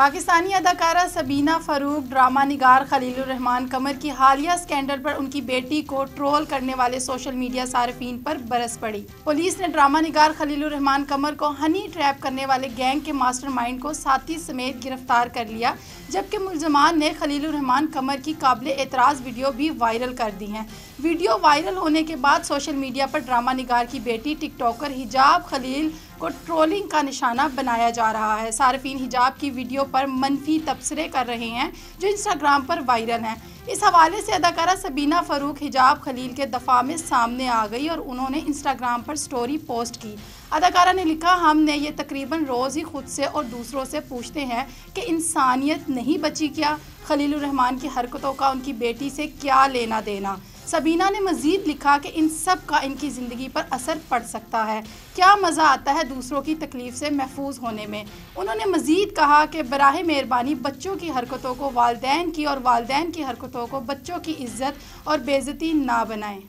अदाकारा सबीना फरूक, ड्रामा निगार खलील रहमान कमर की हालिया स्कैंडल पर उनकी बेटी को ट्रोल करने वाले सोशल मीडिया सार्फिन पर बरस पड़ी। पुलिस ने ड्रामा निगार खलील रहमान कमर को हनी ट्रैप करने वाले गैंग के मास्टरमाइंड को साथी समेत गिरफ़्तार कर लिया, जबकि मुलजमान ने खलील रहमान कमर की काबिल एतराज़ वीडियो भी वायरल कर दी हैं। वीडियो वायरल होने के बाद सोशल मीडिया पर ड्रामा निगार की बेटी टिकटॉकर हिजाब खलील को ट्रोलिंग का निशाना बनाया जा रहा है। सार्फिन हिजाब की वीडियो पर मनफी तबसरे कर रहे हैं, जो इंस्टाग्राम पर वायरल हैं। इस हवाले से अदाकारा सबीना फ़ारूक हिजाब खलील के दफ़ा में सामने आ गई और उन्होंने इंस्टाग्राम पर स्टोरी पोस्ट की। अदाकारा ने लिखा, हमने ये तकरीबन रोज़ ही खुद से और दूसरों से पूछते हैं कि इंसानियत नहीं बची क्या? खलील रहमान की हरकतों का उनकी बेटी से क्या लेना देना? सबीना ने मज़ीद लिखा कि इन सब का इनकी ज़िंदगी पर असर पड़ सकता है। क्या मज़ा आता है दूसरों की तकलीफ़ से महफूज होने में? उन्होंने मज़ीद कहा कि बरह मेहरबानी बच्चों की हरकतों को वालदे की और वालदेन की हरकतों को बच्चों की इज़्ज़त और बेज़ती ना बनाएँ।